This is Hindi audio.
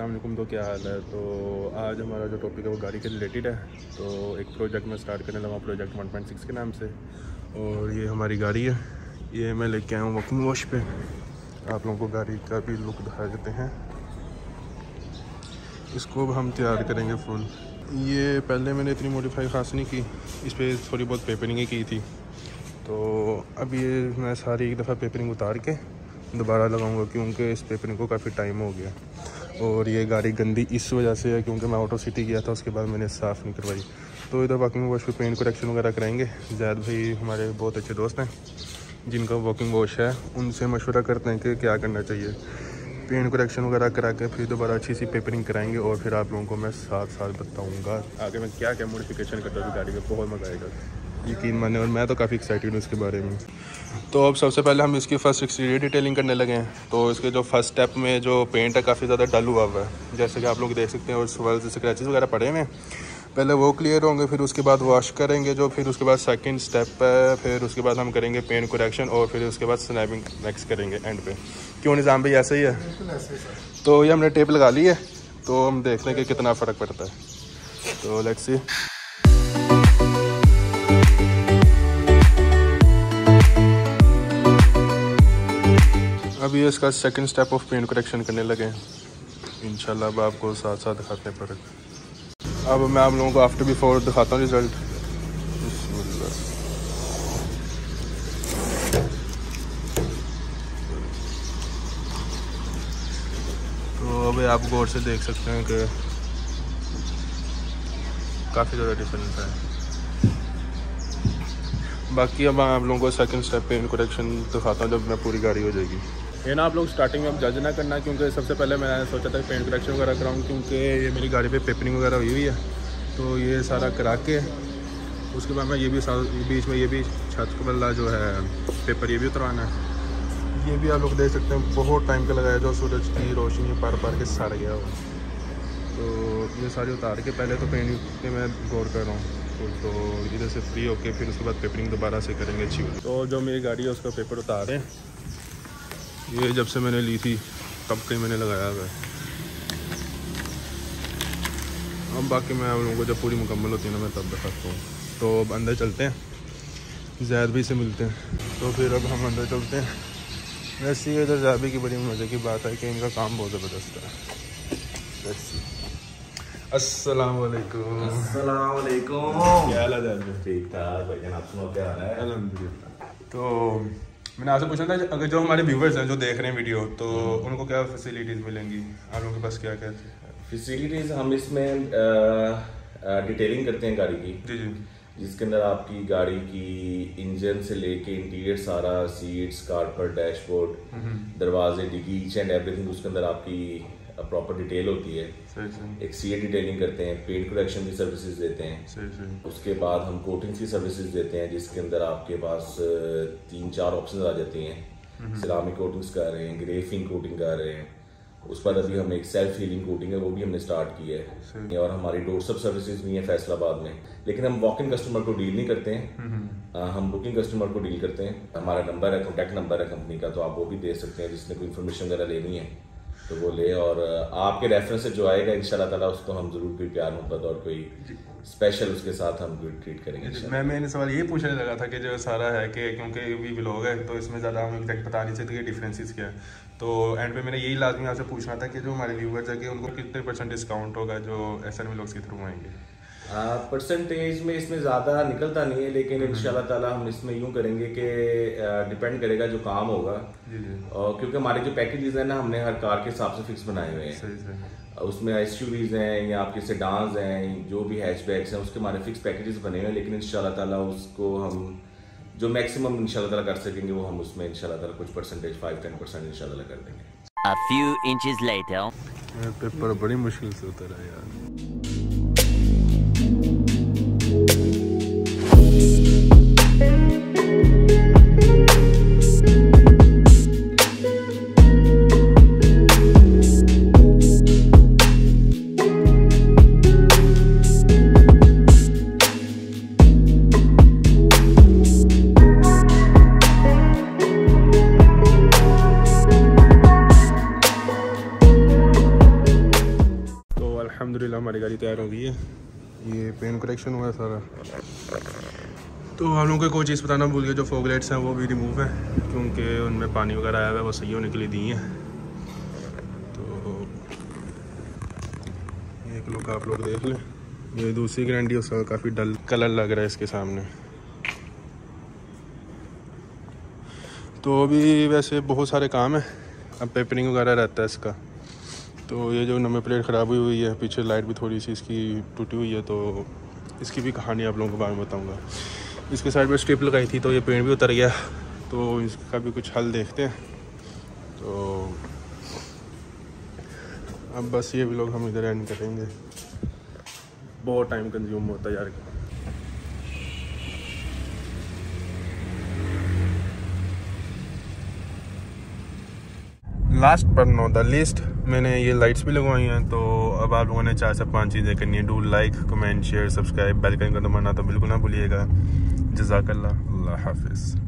वालेकुम तो क्या हाल है? तो आज हमारा जो टॉपिक है वो गाड़ी के रिलेटेड है। तो एक प्रोजेक्ट मैं स्टार्ट करने लगा प्रोजेक्ट 1.6 के नाम से। और ये हमारी गाड़ी है। ये मैं लेके आया हूँ वॉकिंग वॉश पे। आप लोगों को गाड़ी का भी लुक दिखा देते हैं। इसको अब हम तैयार करेंगे फुल ये पहले मैंने इतनी मॉडिफाई ख़ास नहीं की। इस पर थोड़ी बहुत पेपरिंग ही की थी। तो अब ये मैं सारी एक दफ़ा पेपरिंग उतार के दोबारा लगाऊँगा, क्योंकि इस पेपरिंग को काफ़ी टाइम हो गया। और ये गाड़ी गंदी इस वजह से है क्योंकि मैं ऑटो सिटी गया था, उसके बाद मैंने साफ़ नहीं करवाई। तो इधर वॉकिंग वॉश पे पेंट करेक्शन वगैरह कराएँगे। जैद भाई हमारे बहुत अच्छे दोस्त हैं, जिनका वॉकिंग वॉश है। उनसे मशवरा करते हैं कि क्या करना चाहिए। पेंट करेक्शन वगैरह करा के फिर दोबारा अच्छी सी पेपरिंग कराएँगे और फिर आप लोगों को मैं साथ साथ बताऊँगा। आगे मैं क्या क्या मॉडिफिकेशन करता हूँ गाड़ी में, बहुत मज़ा आएगा। यकीन माने और मैं तो काफ़ी एक्साइटेड हूँ इसके बारे में। तो अब सबसे पहले हम इसकी फ़र्स्ट एक्सटीरियर डिटेलिंग करने लगे हैं। तो इसके जो फ़र्स्ट स्टेप में जो पेंट है काफ़ी ज़्यादा डल हुआ हुआ है। जैसे कि आप लोग देख सकते हैं और स्वेल्स स्क्रैचेस वगैरह पड़े हुए हैं। पहले वो क्लियर होंगे फिर उसके बाद वॉश करेंगे जो फिर उसके बाद सेकंड स्टेप है फिर उसके बाद हम करेंगे पेंट करेक्शन और फिर उसके बाद स्नैपिंग नेक्स्ट करेंगे एंड पे। क्यों निज़ाम भाई ऐसा ही है? तो ये हमने टेप लगा ली है तो हम देख लें कि कितना फ़र्क पड़ता है। तो लेट्स सी अभी इसका second step of paint correction करने लगे हैं। इंशाल्लाह अब आपको साथ साथ दिखाते हैं फ़र्क। अब मैं आप लोगों को आफ्टर बिफोर दिखाता हूँ रिज़ल्ट तो अभी आप गौर से देख सकते हैं कि काफ़ी ज़्यादा डिफरेंस है। बाकी अब मैं आप लोगों को सेकंड स्टेप पेंट करेक्शन दिखाता हूँ जब मैं पूरी गाड़ी हो जाएगी। ये ना आप लोग स्टार्टिंग में अब जज ना करना, क्योंकि सबसे पहले मैंने सोचा था पेंट करेक्शन वगैरह कराऊँ, क्योंकि ये मेरी गाड़ी पे पेपरिंग वगैरह हुई हुई है तो ये सारा करा के, उसके बाद मैं ये भी बीच में ये भी छत वाला जो है पेपर ये भी उतरवाना है। ये भी आप लोग देख सकते हैं, बहुत टाइम का लगाया, जो सूरज की रोशनी पार पार के सड़ गया हो तो ये सारी उतार के पहले तो पेंट पे मैं गौर कर रहा हूँ तो इधर से फ्री होके फिर उसके बाद पेपरिंग दोबारा से करेंगे अच्छी तो जो मेरी गाड़ी है, उसका पेपर उतार ये जब से मैंने ली थी तब कहीं मैंने लगाया हुआ है। अब बाकी मैं उन लोगों को जब पूरी मुकम्मल होती है ना मैं तब दिखाता हूँ। तो अब अंदर चलते हैं। जैद भी से मिलते हैं। तो फिर अब हम अंदर चलते हैं। वैसे इधर जैद की बड़ी मज़े की बात है कि इनका काम बहुत ज़बरदस्त है। अस्सलाम वालेकुम अस्सलाम वालेकुम क्या हाल है ठीक ठाक भाईजान आप सुनो क्या हाल है? अलहमदिल्ला तो मैंने आपसे पूछा था अगर जो हमारे व्यूवर्स हैं जो देख रहे हैं वीडियो तो उनको क्या फैसिलिटीज़ मिलेंगी? आप लोगों के पास क्या क्या फैसिलिटीज़ हम इसमें डिटेलिंग करते हैं गाड़ी की। जी जी। जिसके अंदर आपकी गाड़ी की इंजन से लेके इंटीरियर सारा सीट्स कारपेट डैशबोर्ड दरवाजे डिगी ईच एंड एवरीथिंग उसके अंदर आपकी प्रॉपर डिटेल होती है। सही सही। एक सी डिटेलिंग करते हैं पेंट करेक्शन की सर्विसेज़ देते हैं। सही सही। उसके बाद हम कोटिंग की सर्विसेज़ देते हैं जिसके अंदर आपके पास तीन चार ऑप्शन आ जाती हैं। सिरामिक कोटिंग्स कर रहे हैं ग्रेफिंग कोटिंग कर रहे हैं। उस पर अभी हम एक सेल्फ हीलिंग कोटिंग है वो भी हमने स्टार्ट की है। और हमारी डोरसअप सर्विसेज़ भी है फैसलाबाद में। लेकिन हम वॉक इन कस्टमर को डील नहीं करते हैं। आ, हम बुकिंग कस्टमर को डील करते हैं। हमारा नंबर है कॉन्टैक्ट नंबर है कंपनी का तो आप वो भी दे सकते हैं जिसने कोई इन्फॉर्मेशन वगैरह लेनी है। तो वो ले और आपके रेफरेंस से जो आएगा इन ताला उसको हम ज़रूर कोई प्यार मोहब्बत और कोई स्पेशल उसके साथ हम ट्रीट करेंगे मैं मैंने सवाल ये पूछने लगा था कि जो सारा है कि क्योंकि भी ब्लॉग है तो इसमें ज़्यादा हम एग्जैक्ट बता नहीं सकते कि डिफरेंसेस क्या है। तो एंड पे मैंने यही लाजमी आपसे पूछना था कि जो हमारे व्यूवर्स है कि उनको कितने परसेंट डिस्काउंट होगा जो एस एन के थ्रू आएँगे? परसेंटेज में इसमें ज़्यादा निकलता नहीं है लेकिन इन ताला हम इसमें यूँ करेंगे कि डिपेंड करेगा जो काम होगा। और क्योंकि हमारे जो पैकेजेस हैं ना हमने हर कार के हिसाब से फिक्स बनाए हुए हैं। उसमें एस हैं या आपके सेडांस हैं जो भी हैचबैक्स हैं उसके हमारे फिक्स पैकेजेस बने हुए हैं लेकिन इन ताला उसको हम जो मैक्सिमम इंशाल्लाह ताला कर सकेंगे वो हम उसमें इंशाल्लाह ताला कुछ परसेंटेज फाइव टेन परसेंट इंशाल्लाह कर देंगे। A few inches later. Paper बड़ी मुश्किल से उतर है यार अल्हम्दुलिल्लाह हमारी गाड़ी तैयार हो गई है ये पेन करेक्शन हुआ है सारा। तो हम लोगों को कोई चीज़ बताना भूल गया जो फोग लाइट्स हैं वो भी रिमूव है क्योंकि उनमें पानी वगैरह आया हुआ है वो सही होने के लिए दी हैं। तो एक लोग आप लोग देख लें। ये दूसरी गारंटी उसका काफ़ी डल कलर लग रहा है इसके सामने। तो अभी वैसे बहुत सारे काम हैं अब पेपरिंग वगैरह रहता है इसका। तो ये जो नंबर प्लेट ख़राब हुई हुई है, पीछे लाइट भी थोड़ी सी इसकी टूटी हुई है तो इसकी भी कहानी आप लोगों को बारे में बताऊँगा। इसके साइड में स्ट्रिप लगाई थी तो ये पेड़ भी उतर गया। तो इसका भी कुछ हल देखते हैं। तो अब बस ये भी लोग हम इधर एंड करेंगे। बहुत टाइम कंज्यूम होता है यार। लास्ट पर नो द लिस्ट मैंने ये लाइट्स भी लगवाई हैं तो अब आप लोगों ने चार से पाँच चीज़ें करनी है। Do like comment share subscribe bell का दबाना तो बिल्कुल ना भूलिएगा। जजाकल्ला अल्लाह हाफिज़।